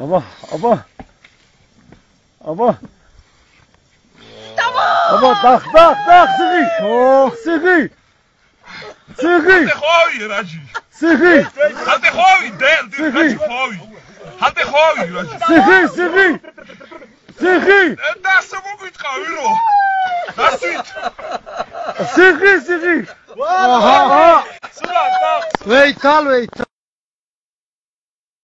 Abla, abla. Abla. Tamam. Abla tak tak tak sıkı. Oh sıkı. Sıkı. Aterroy, Raji. Sıkı. Aterroy, del, del, aterroy. Aterroy, Raji. Sıkı, sıkı. Sıkı. Nasıl bu bitka, Euro? Nasıl? Sıkı, sıkı. Aha. Sıra tak. Veytal, veytal.